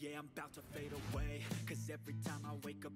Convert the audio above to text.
yeah, I'm about to fade away. Cause every time I wake up